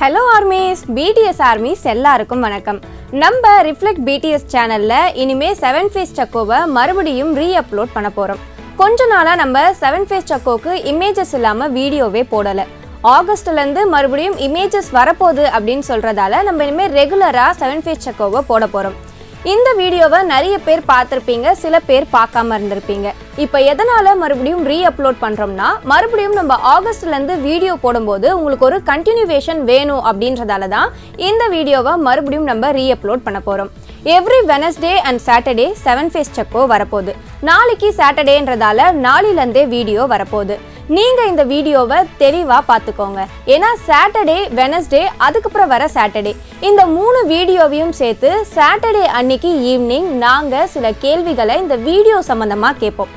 Hello armies BDS armies எல்லாருக்கும் வணக்கம். நம்ம ரிஃப்ளெக்ட் பிடிஎஸ் சேனலில் இனிமே செவன் ஃபேஸ் சக்கோவை மறுபடியும் ரீ அப்லோட் பண்ண போகிறோம் கொஞ்ச நாளாக நம்ம செவன் ஃபேஸ் சக்கோக்கு இமேஜஸ் இல்லாமல் வீடியோவே போடலை. ஆகஸ்ட்லேருந்து மறுபடியும் இமேஜஸ் வரப்போகுது அப்படின்னு சொல்கிறதால நம்ம இனிமேல் ரெகுலராக செவன் ஃபேஸ் சக்கோவை போட போகிறோம் இந்த வீடியோவை நிறைய பேர் பார்த்துருப்பீங்க சில பேர் பார்க்காம இருந்திருப்பீங்க. இப்போ எதனால மறுபடியும் ரீ அப்லோட் பண்ணுறோம்னா மறுபடியும் நம்ம ஆகஸ்ட்லேருந்து வீடியோ போடும்போது உங்களுக்கு ஒரு கண்டினியூவேஷன் வேணும் அப்படின்றதால தான் இந்த வீடியோவை மறுபடியும் நம்ம ரீ அப்லோட் பண்ண போகிறோம் every Wednesday and Saturday seven fates Chakho வரப்போகுது. நாளைக்கு சாட்டர்டேன்றதால நாளிலேருந்தே வீடியோ வரப்போகுது. நீங்கள் இந்த வீடியோவை தெளிவாக பார்த்துக்கோங்க ஏன்னா சாட்டர்டே வெனஸ்டே அதுக்கப்புறம் வர சாட்டர்டே இந்த மூணு வீடியோவையும் சேர்த்து சாட்டர்டே அன்னைக்கு ஈவினிங் நாங்கள் சில கேள்விகளை இந்த வீடியோ சம்மந்தமாக கேட்போம்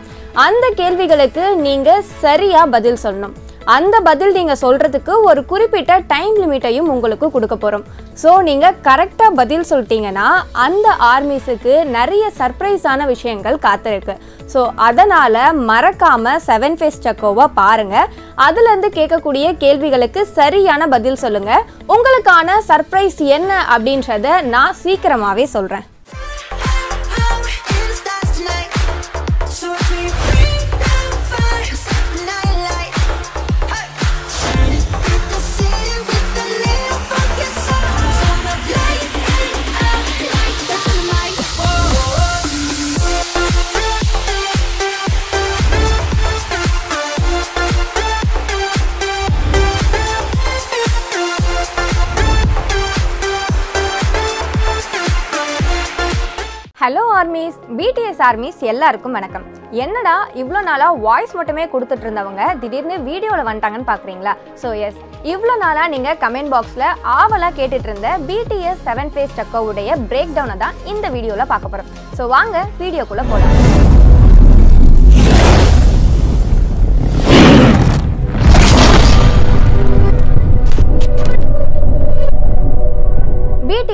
அந்த கேள்விகளுக்கு நீங்கள் சரியாக பதில் சொல்லணும். அந்த பதில் நீங்கள் சொல்கிறதுக்கு ஒரு குறிப்பிட்ட டைம் லிமிட்டையும் உங்களுக்கு கொடுக்க போகிறோம் ஸோ நீங்கள் கரெக்டாக பதில் சொல்லிட்டீங்கன்னா அந்த ஆர்மிஸுக்கு நிறைய சர்ப்ரைஸான விஷயங்கள் காத்திருக்கு. ஸோ அதனால் மறக்காமல் செவன் ஃபேஸ் சக்கோவை பாருங்க. அதுலேருந்து கேட்கக்கூடிய கேள்விகளுக்கு சரியான பதில் சொல்லுங்கள் உங்களுக்கான சர்ப்ரைஸ் என்ன அப்படின்றத நான் சீக்கிரமாகவே சொல்கிறேன் ஹலோ ஆர்மிஸ் பிடிஎஸ் ஆர்மிஸ் எல்லாருக்கும் வணக்கம். என்னடா இவ்வளோ நாளாக வாய்ஸ் மட்டுமே கொடுத்துட்டு இருந்தவங்க திடீர்னு வீடியோவில் வந்துட்டாங்கன்னு பார்க்குறீங்களா ஸோ எஸ் இவ்வளோ நாளாக நீங்கள் கமெண்ட் பாக்ஸில் ஆவலாக கேட்டுட்டு இருந்த பிடிஎஸ் செவன் ஃபேஸ் டக்கோவுடைய பிரேக் டவுனை தான் இந்த வீடியோவில் பார்க்க போகிறோம் ஸோ வாங்க வீடியோக்குள்ளே போகலாம்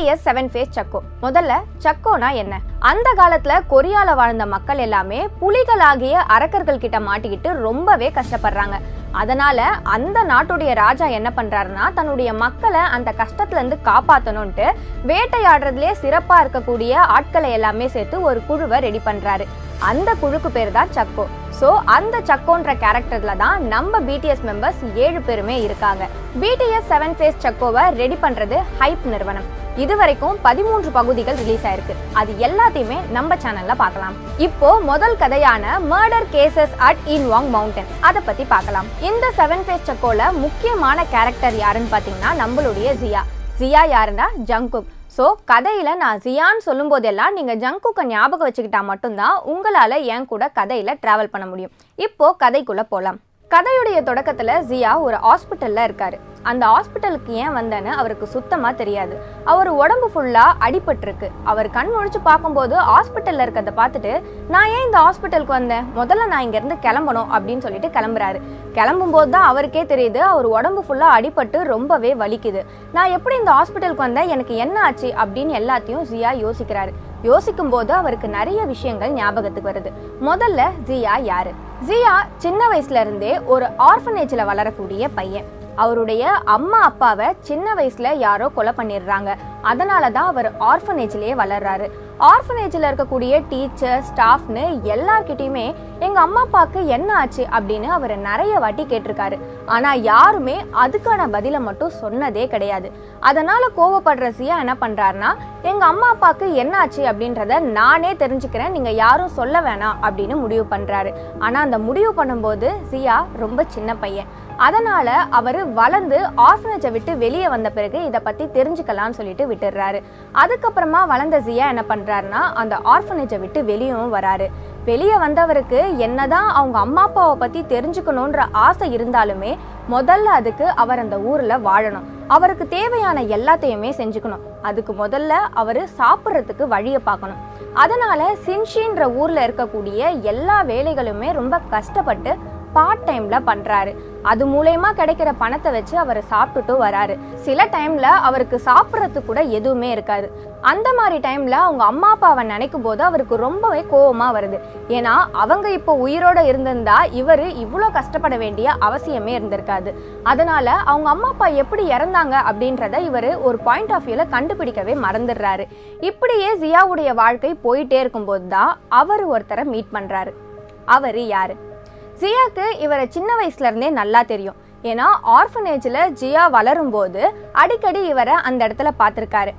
பிடிஎஸ் செவன் ஃபேஸ் சக்கோ. முதல்ல சக்கோனா என்ன? அந்த காலத்துல கொரியால வாழ்ந்த மக்கள் எல்லாமே புலிகளாகிய அரக்கர்கள் கிட்ட மாட்டிக்கிட்டு ரொம்பவே கஷ்டப்படுறாங்க. அதனால அந்த நாட்டுடைய ராஜா என்ன பண்றாருன்னா தன்னுடைய மக்களை அந்த கஷ்டத்துல இருந்து காப்பாத்தணும்ட்டு வேட்டையாடுறதுலே சிறப்பா இருக்கக்கூடிய ஆட்களை எல்லாமே சேர்த்து ஒரு குழுவை ரெடி பண்றாரு. அந்த குழுக்கு பேர் தான் சக்கோ. ஸோ அந்த சக்கோன்ற கேரக்டர்ல தான் நம்ம பிடிஎஸ் மெம்பர்ஸ் ஏழு பேருமே இருக்காங்க. பிடிஎஸ் செவன் ஃபேஸ் சக்கோவை ரெடி பண்ணுறது ஹைப் நிறுவனம். இது வரைக்கும் பதிமூன்று பகுதிகள் ரிலீஸ் ஆயிருக்கு. அது எல்லாத்தையுமே நம்ம சேனல்ல பார்க்கலாம். இப்போ முதல் கதையான murder cases at Inwang mountain அதை பத்தி பார்க்கலாம். இந்த செவன் ஃபேஸ் சக்கோல முக்கியமான கேரக்டர் யாருன்னு பாத்தீங்கன்னா நம்மளுடைய ஜியா ஜியா யாருன்னா ஜங்குக் ஸோ கதையில் நான் ஜியான்னு சொல்லும்போதெல்லாம் நீங்கள் ஜங்குக்கை ஞாபகம் வச்சுக்கிட்டா மட்டும்தான் உங்களால் என் கூட கதையில் ட்ராவல் பண்ண முடியும். இப்போது கதைக்குள்ளே போகலாம் கதையுடைய தொடக்கத்தில் ஜியா ஒரு ஹாஸ்பிட்டலில் இருக்காரு. அந்த ஹாஸ்பிட்டலுக்கு ஏன் வந்தேன்னு அவருக்கு சுத்தமாக தெரியாது. அவர் உடம்பு ஃபுல்லாக அடிபட்டிருக்கு. அவர் கண் முழிச்சு பார்க்கும்போது ஹாஸ்பிட்டலில் இருக்கிறத பார்த்துட்டு நான் ஏன் இந்த ஹாஸ்பிட்டலுக்கு வந்தேன்? முதல்ல நான் இங்கேருந்து கிளம்பணும் அப்படின்னு சொல்லிட்டு கிளம்புறாரு. கிளம்பும்போது தான் அவருக்கே தெரியுது அவர் உடம்பு ஃபுல்லாக அடிபட்டு ரொம்பவே வலிக்குது. நான் எப்படி இந்த ஹாஸ்பிட்டலுக்கு வந்தேன்? எனக்கு என்ன ஆச்சு? அப்படின்னு எல்லாத்தையும் ஜியா யோசிக்கிறாரு. யோசிக்கும் போது அவருக்கு நிறைய விஷயங்கள் ஞாபகத்துக்கு வருது. முதல்ல ஜியா யாரு? ஜியா சின்ன வயசுல இருந்தே ஒரு ஆர்ஃபனேஜில் வளரக்கூடிய பையன். அவருடைய அம்மா அப்பாவை சின்ன வயசுல யாரோ கொலை பண்ணிடுறாங்க. அதனால தான் அவர் ஆர்ஃபனேஜ்லேயே வளர்றாரு. ஆர்ஃபனேஜில் இருக்கக்கூடிய டீச்சர் ஸ்டாஃப்னு எல்லார்கிட்டயுமே எங்கள் அம்மா அப்பாவுக்கு என்ன ஆச்சு அப்படின்னு அவர் நிறைய வாட்டி கேட்டிருக்காரு. ஆனால் யாருமே அதுக்கான பதிலை மட்டும் சொன்னதே கிடையாது. அதனால் கோவப்படுற சியா என்ன பண்ணுறாருன்னா எங்கள் அம்மா அப்பாவுக்கு என்ன ஆச்சு அப்படின்றத நானே தெரிஞ்சுக்கிறேன். நீங்கள் யாரும் சொல்ல வேணாம் அப்படின்னு முடிவு பண்ணுறாரு ஆனால் அந்த முடிவு பண்ணும்போது சியா ரொம்ப சின்ன பையன். அதனால அவர் வளர்ந்து ஆர்ஃபனேஜை விட்டு வெளியே வந்த பிறகு இதை பத்தி தெரிஞ்சுக்கலாம்னு சொல்லிட்டு விட்டுடுறாரு. அதுக்கப்புறமா வளர்ந்த ஜியா என்ன பண்றாருன்னா அந்த ஆர்ஃபனேஜை விட்டு வெளியும் வராரு. வெளியே வந்தவருக்கு என்னதான் அவங்க அம்மா அப்பாவை பத்தி தெரிஞ்சுக்கணுன்ற ஆசை இருந்தாலுமே முதல்ல அதுக்கு அவர் அந்த ஊர்ல வாழணும். அவருக்கு தேவையான எல்லாத்தையுமே செஞ்சுக்கணும். அதுக்கு முதல்ல அவர் சாப்பிட்றதுக்கு வழியை பார்க்கணும். அதனால சின்ஷின்ற ஊர்ல இருக்கக்கூடிய எல்லா வேலைகளுமே ரொம்ப கஷ்டப்பட்டு பார்ட் டைம்ல பண்றாரு. அது மூலயமா கிடைக்கிற பணத்தை வச்சு அவர் சாப்பிட்டுட்டு வராரு. சில டைம்ல அவருக்கு சாப்பிட்றதுக்கு கூட எதுவுமே இருக்காது. அந்த மாதிரி டைம்ல அவங்க அம்மா அப்பாவை நினைக்கும் போது அவருக்கு ரொம்பவே கோவமா வருது. ஏன்னா அவங்க இப்போ உயிரோட இருந்திருந்தா இவர் இவ்வளோ கஷ்டப்பட வேண்டிய அவசியமே இருந்திருக்காது. அதனால அவங்க அம்மா அப்பா எப்படி இறந்தாங்க அப்படின்றத இவர் ஒரு பாயிண்ட் ஆஃப் வியூல கண்டுபிடிக்கவே மறந்துடுறாரு. இப்படியே ஜியாவுடைய வாழ்க்கை போயிட்டே இருக்கும்போது தான் அவர் ஒருத்தரை மீட் பண்றாரு. அவர் யாரு? ஜியாக்கு இவரை சின்ன வயசுல இருந்தே நல்லா தெரியும். ஏன்னா ஆர்ஃபனேஜில் ஜியா வளரும்போது அடிக்கடி இவரை அந்த இடத்துல பார்த்துருக்காரு.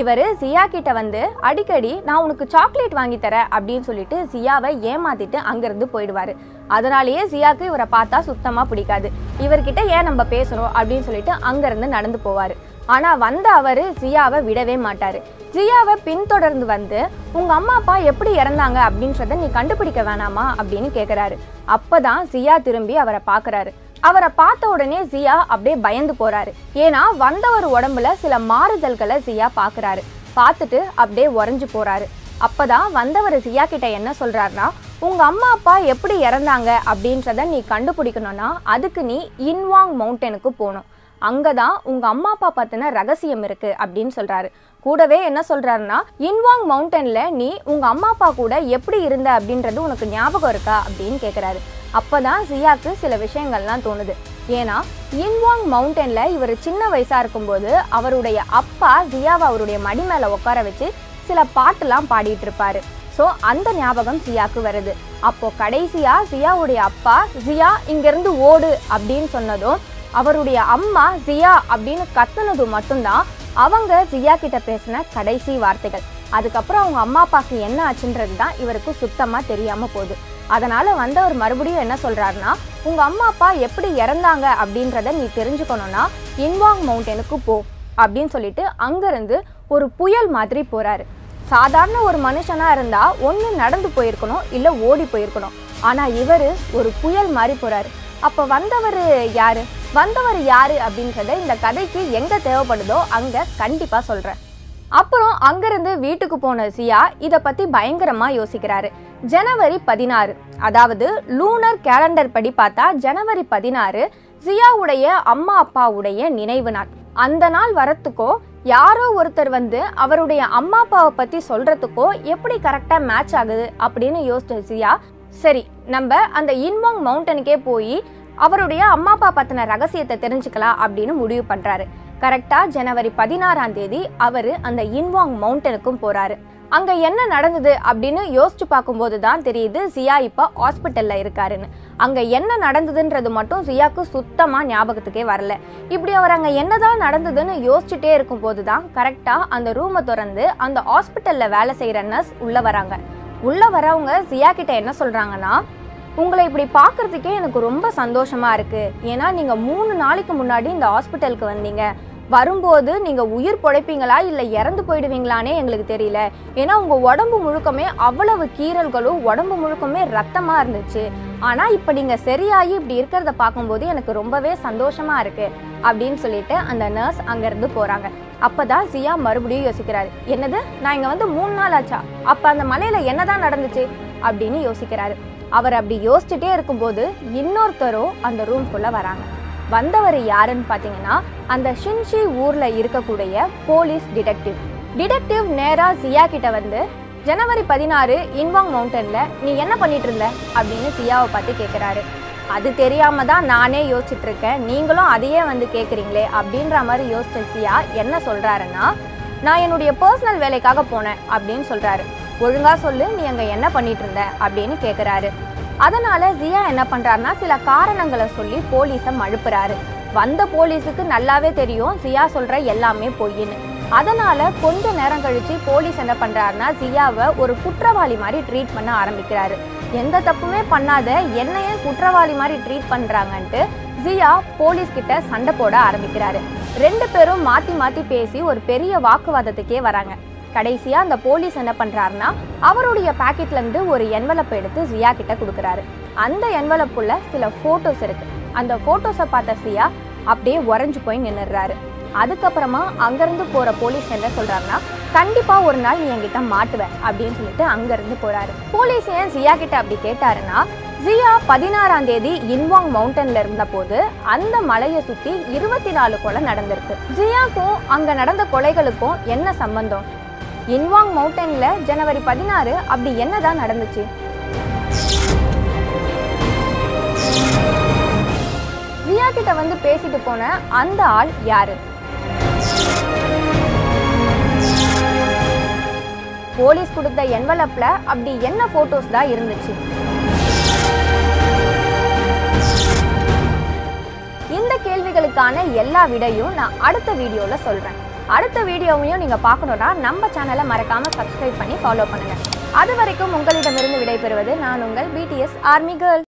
இவர் ஜியா கிட்ட வந்து அடிக்கடி நான் உனக்கு சாக்லேட் வாங்கி தரேன் அப்படின்னு சொல்லிட்டு ஜியாவை ஏமாத்திட்டு அங்கேருந்து போயிடுவார். அதனாலேயே ஜியாக்கு இவரை பார்த்தா சுத்தமாக பிடிக்காது. இவர்கிட்ட ஏன் நம்ம பேசணும் அப்படின்னு சொல்லிட்டு அங்கேருந்து நடந்து போவார். ஆனால் வந்த அவர் ஜியாவை விடவே மாட்டார். ஜியாவை பின்தொடர்ந்து வந்து உங்கள் அம்மா அப்பா எப்படி இறந்தாங்க அப்படின்றத நீ கண்டுபிடிக்க வேணாமா? அப்படின்னு கேட்குறாரு அப்போ தான் ஜியா திரும்பி அவரை பார்க்குறாரு அவரை பார்த்த உடனே ஜியா அப்படியே பயந்து போகிறாரு ஏன்னா வந்தவர் உடம்புல சில மாறுதல்களை ஜியா பார்க்கறாரு பார்த்துட்டு அப்படியே உறைஞ்சு போகிறாரு அப்போதான் வந்தவர் ஜியா கிட்ட என்ன சொல்கிறாருன்னா உங்கள் அம்மா அப்பா எப்படி இறந்தாங்க அப்படின்றத நீ கண்டுபிடிக்கணும்னா அதுக்கு நீ இன்வாங் மவுண்டனுக்கு போகணும். அங்கே தான் உங்கள் அம்மா அப்பா பற்றின ரகசியம் இருக்குது அப்படின்னு சொல்கிறாரு கூடவே என்ன சொல்கிறாருன்னா இன்வாங் மவுண்டனில் நீ உங்கள் அம்மா அப்பா கூட எப்படி இருந்த அப்படின்றது உனக்கு ஞாபகம் இருக்கா? அப்படின்னு கேட்குறாரு அப்போ தான் ஜியாக்கு சில விஷயங்கள்லாம் தோணுது. ஏன்னா இன்வாங் மவுண்டனில் இவர் சின்ன வயசாக இருக்கும்போது அவருடைய அப்பா ஜியாவை அவருடைய மடி மேலே உட்கார வச்சு சில பாட்டுலாம் பாடிட்டு இருப்பாரு ஸோ அந்த ஞாபகம் ஜியாக்கு வருது. அப்போ கடைசியாக சியாவுடைய அப்பா ஜியா இங்கேருந்து ஓடு அப்படின்னு சொன்னதும் அவருடைய அம்மா ஜியா அப்படின்னு கத்துனது மட்டும்தான் அவங்க ஜியா கிட்ட பேசின கடைசி வார்த்தைகள். அதுக்கப்புறம் அவங்க அம்மா அப்பாவுக்கு என்ன ஆச்சுன்றது தான் இவருக்கு சுத்தமாக தெரியாம போகுது. அதனால வந்தவர் மறுபடியும் என்ன சொல்றாருன்னா உங்க அம்மா அப்பா எப்படி இறந்தாங்க அப்படின்றத நீ தெரிஞ்சுக்கணும்னா இன்வாங் மவுண்டனுக்கு போ அப்படின்னு சொல்லிட்டு அங்கிருந்து ஒரு புயல் மாதிரி போறாரு. சாதாரண ஒரு மனுஷனா இருந்தா ஒன்று நடந்து போயிருக்கணும் இல்லை ஓடி போயிருக்கணும். ஆனா இவரு ஒரு புயல் மாதிரி போறாரு. அப்போ வந்தவர் யாரு? வந்தவர் யாரு அப்படின்றத இந்த கதைக்கு எங்க தேவைப்படுதோ அங்க கண்டிப்பா சொல்றேன். அப்புறம் அங்கிருந்து வீட்டுக்கு போன சியா இத பத்தி பயங்கரமா யோசிக்கிறாரு. ஜனவரி பதினாறு அதாவது லூனர் கேலண்டர் படி பார்த்தா ஜனவரி பதினாறு சியாவுடைய அம்மா அப்பாவுடைய நினைவு நாள். அந்த நாள் வரத்துக்கோ யாரோ ஒருத்தர் வந்து அவருடைய அம்மா அப்பாவை பத்தி சொல்றதுக்கோ எப்படி கரெக்டா மேட்ச் ஆகுது அப்படின்னு யோசிச்ச சியா சரி நம்ம அந்த இன்வாங் மவுண்டனுக்கே போய் அவருடைய அம்மா அப்பா பத்தின ரகசியத்தை தெரிஞ்சுக்கலாம் அப்படின்னு முடிவு பண்றாரு. கரெக்டா ஜனவரி பதினாறாம் தேதி அவரு அந்த இன்வாங் மவுண்டனுக்கும் போறாரு. அங்க என்ன நடந்தது அப்படின்னு யோசிச்சு பார்க்கும்போது தான் தெரியுது சியா இப்ப ஹாஸ்பிட்டல்ல இருக்காருன்னு. அங்க என்ன நடந்ததுன்றது மட்டும் சியாக்கு சுத்தமா ஞாபகத்துக்கே வரல. இப்படி அவர் அங்க என்னதான் நடந்ததுன்னு யோசிச்சுட்டே இருக்கும் போதுதான் கரெக்டா அந்த ரூமை திறந்து அந்த ஹாஸ்பிட்டல்ல வேலை செய்யற நர்ஸ் உள்ள வராங்க. உள்ள வரவங்க சியா கிட்ட என்ன சொல்றாங்கன்னா உங்களை இப்படி பார்க்கறதுக்கே எனக்கு ரொம்ப சந்தோஷமா இருக்கு. ஏன்னா நீங்க மூணு நாளைக்கு முன்னாடி இந்த ஹாஸ்பிட்டலுக்கு வந்தீங்க. வரும்போது நீங்க உயிர் பொழைப்பீங்களா? இல்ல இறந்து போயிடுவீங்களானே எங்களுக்கு தெரியல. ஏன்னா உங்க உடம்பு முழுக்கமே அவ்வளவு கீறல்களும் உடம்பு முழுக்கமே ரத்தமா இருந்துச்சு. ஆனா இப்ப நீங்க சரியாகி இப்படி இருக்கிறத பார்க்கும்போது எனக்கு ரொம்பவே சந்தோஷமா இருக்கு அப்படின்னு சொல்லிட்டு அந்த நர்ஸ் அங்கிருந்து போறாங்க. அப்பதான் சியா மறுபடியும் யோசிக்கிறாரு. என்னது? நான் இங்க வந்து மூணு நாள் ஆச்சா? அப்ப அந்த மலையில என்னதான் நடந்துச்சு? அப்படின்னு யோசிக்கிறாரு. அவர் அப்படி யோசிச்சுட்டே இருக்கும்போது இன்னொருத்தரும் அந்த ரூம்குள்ளே வராங்க. வந்தவர் யாருன்னு பார்த்தீங்கன்னா அந்த ஷின்ஷி ஊரில் இருக்கக்கூடிய போலீஸ் டிடெக்டிவ். டிடெக்டிவ் நேராக ஜியா கிட்ட வந்து ஜனவரி பதினாறு இன்வாங் மவுண்டனில் நீ என்ன பண்ணிட்டு இருந்த? அப்படின்னு சியாவை பார்த்து கேட்குறாரு அது தெரியாம தான் நானே யோசிச்சுட்டு இருக்கேன். நீங்களும் அதையே வந்து கேட்குறீங்களே அப்படின்ற மாதிரி யோசிச்ச சியா என்ன சொல்கிறாருன்னா நான் என்னுடைய பர்சனல் வேலைக்காக போனேன் அப்படின்னு சொல்கிறாரு ஒழுங்கா சொல்லு நீ அங்க என்ன பண்ணிட்டு இருந்த அப்படின்னு கேக்குறாரு. அதனால ஜியா என்ன பண்றாருன்னா சில காரணங்களை சொல்லி போலீஸை மழுப்புறாரு. வந்த போலீஸுக்கு நல்லாவே தெரியும் ஜியா சொல்ற எல்லாமே பொய்ன்னு. அதனால கொஞ்ச நேரம் கழிச்சு போலீஸ் என்ன பண்றாருன்னா ஜியாவை ஒரு குற்றவாளி மாதிரி ட்ரீட் பண்ண ஆரம்பிக்கிறாரு. எந்த தப்புமே பண்ணாத என்னையே குற்றவாளி மாதிரி ட்ரீட் பண்றாங்கன்ட்டு ஜியா போலீஸ் கிட்ட சண்டை போட ஆரம்பிக்கிறாரு. ரெண்டு பேரும் மாத்தி மாத்தி பேசி ஒரு பெரிய வாக்குவாதத்துக்கே வராங்க. கடைசியா அந்த போலீஸ் என்ன பண்றாருன்னா அவருடைய பாக்கெட்ல இருந்து ஒரு என்வலப் எடுத்து ஜியா கிட்ட கொடுக்குறாரு. அந்த என்வலப்புள்ள சில போட்டோஸ் இருக்கு. அந்த போட்டோஸை பார்த்த சியா அப்படியே உறைஞ்சு போய் நின்னுடுறாரு. அதுக்கப்புறமா அங்கிருந்து போற போலீஸ் என்ன சொல்றாருன்னா கண்டிப்பா ஒரு நாள் நீ என்கிட்ட மாட்டுவேன் அப்படின்னு சொல்லிட்டு அங்கிருந்து போறாரு. போலீஸ் ஏன் ஜியா கிட்ட அப்படி கேட்டாருன்னா ஜியா பதினாறாம் தேதி இன்வாங் மவுண்டன்ல இருந்தபோது அந்த மலையை சுத்தி இருபத்தி நாலு கொலை நடந்திருக்கு. ஜியாக்கும் அங்க நடந்த கொலைகளுக்கும் என்ன சம்பந்தம்? இன்வாங் மவுண்டன்ல ஜனவரி பதினாறு அப்படி என்னதான் நடந்துச்சு? ரியா கிட்ட வந்து பேசிட்டு போன அந்த ஆள் யாரு? போலீஸ் கொடுத்த என்வலப்ல அப்படி என்ன போட்டோஸ் தான் இருந்துச்சு? இந்த கேள்விகளுக்கான எல்லா விடையும் நான் அடுத்த வீடியோல சொல்றேன். அடுத்த வீடியோவையும் நீங்கள் பார்க்கணுன்னா நம்ம சேனலை மறக்காம சப்ஸ்கிரைப் பண்ணி ஃபாலோ பண்ணுங்கள் அது வரைக்கும் உங்களிடமிருந்து விடைபெறுவது நான் உங்கள் பிடிஎஸ் ஆர்மி கேர்ள்